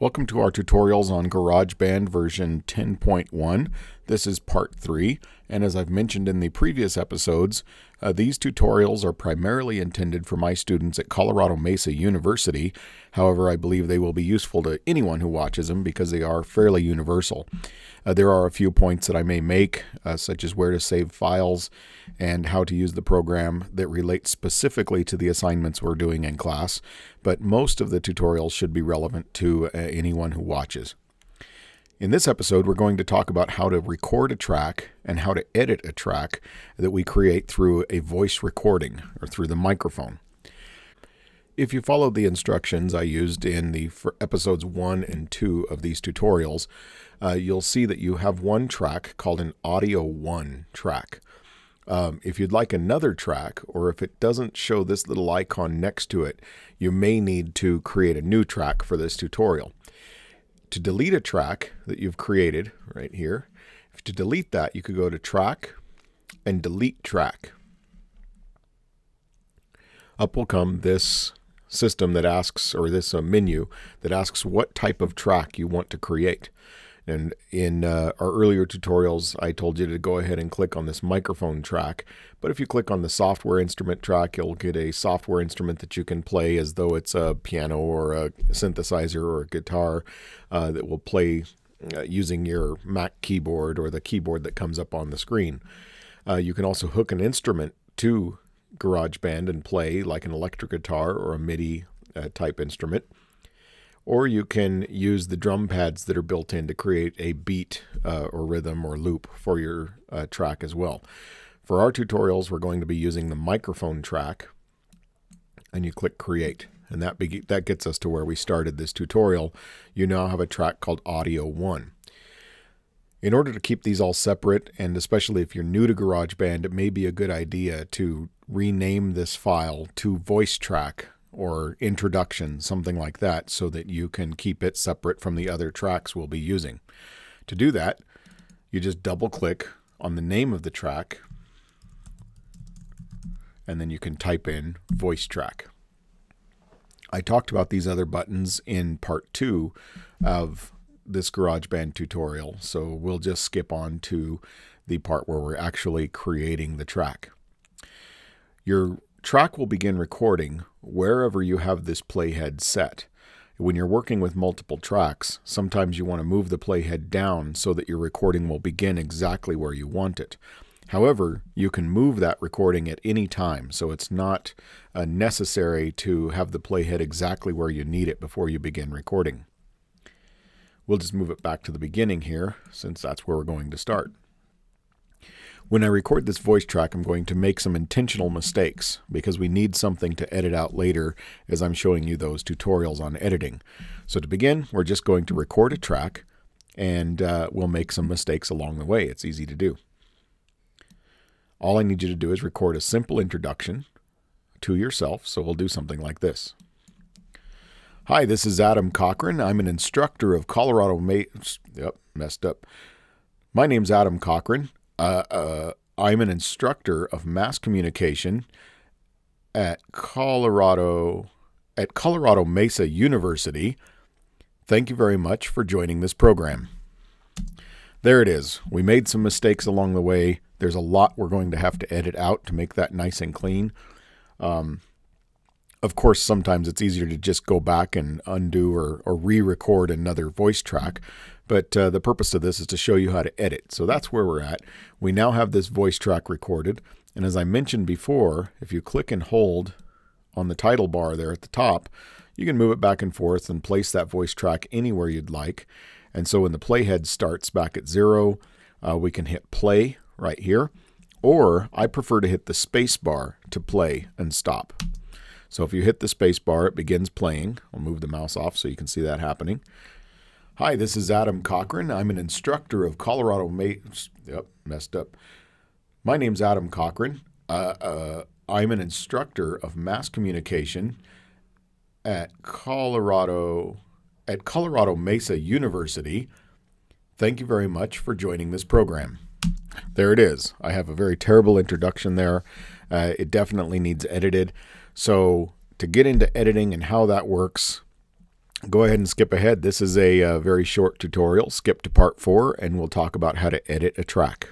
Welcome to our tutorials on GarageBand version 10.1. This is part 3, and as I've mentioned in the previous episodes, uh, these tutorials are primarily intended for my students at Colorado Mesa University. However, I believe they will be useful to anyone who watches them because they are fairly universal. Uh, there are a few points that I may make, uh, such as where to save files and how to use the program that relate specifically to the assignments we're doing in class, but most of the tutorials should be relevant to uh, anyone who watches. In this episode, we're going to talk about how to record a track and how to edit a track that we create through a voice recording or through the microphone. If you followed the instructions I used in the episodes 1 and 2 of these tutorials, uh, you'll see that you have one track called an Audio 1 track. Um, if you'd like another track, or if it doesn't show this little icon next to it, you may need to create a new track for this tutorial to delete a track that you've created right here, to delete that, you could go to track and delete track. Up will come this system that asks, or this uh, menu that asks what type of track you want to create. And in uh, our earlier tutorials, I told you to go ahead and click on this microphone track. But if you click on the software instrument track, you'll get a software instrument that you can play as though it's a piano or a synthesizer or a guitar uh, that will play uh, using your Mac keyboard or the keyboard that comes up on the screen. Uh, you can also hook an instrument to GarageBand and play like an electric guitar or a MIDI uh, type instrument or you can use the drum pads that are built in to create a beat uh, or rhythm or loop for your uh, track as well. For our tutorials, we're going to be using the microphone track, and you click Create. And that, that gets us to where we started this tutorial. You now have a track called Audio 1. In order to keep these all separate, and especially if you're new to GarageBand, it may be a good idea to rename this file to voice track or introduction, something like that, so that you can keep it separate from the other tracks we'll be using. To do that, you just double click on the name of the track, and then you can type in voice track. I talked about these other buttons in part two of this GarageBand tutorial, so we'll just skip on to the part where we're actually creating the track. Your track will begin recording wherever you have this playhead set. When you're working with multiple tracks, sometimes you want to move the playhead down so that your recording will begin exactly where you want it. However, you can move that recording at any time, so it's not uh, necessary to have the playhead exactly where you need it before you begin recording. We'll just move it back to the beginning here, since that's where we're going to start. When I record this voice track, I'm going to make some intentional mistakes because we need something to edit out later as I'm showing you those tutorials on editing. So to begin, we're just going to record a track and uh, we'll make some mistakes along the way. It's easy to do. All I need you to do is record a simple introduction to yourself. So we'll do something like this. Hi, this is Adam Cochran. I'm an instructor of Colorado. Ma yep, messed up. My name's Adam Cochran. Uh, uh, I'm an instructor of mass communication at Colorado at Colorado Mesa University. Thank you very much for joining this program. There it is. We made some mistakes along the way. There's a lot we're going to have to edit out to make that nice and clean. Um, of course, sometimes it's easier to just go back and undo or, or re-record another voice track. But uh, the purpose of this is to show you how to edit. So that's where we're at. We now have this voice track recorded. And as I mentioned before, if you click and hold on the title bar there at the top, you can move it back and forth and place that voice track anywhere you'd like. And so when the playhead starts back at zero, uh, we can hit play right here. Or I prefer to hit the space bar to play and stop. So if you hit the space bar, it begins playing. I'll move the mouse off so you can see that happening. Hi, this is Adam Cochran. I'm an instructor of Colorado. Ma- yep, messed up. My name's Adam Cochran. Uh, uh, I'm an instructor of mass communication at Colorado at Colorado Mesa University. Thank you very much for joining this program. There it is. I have a very terrible introduction there. Uh, it definitely needs edited. So to get into editing and how that works, go ahead and skip ahead. This is a, uh, very short tutorial. Skip to part four, and we'll talk about how to edit a track.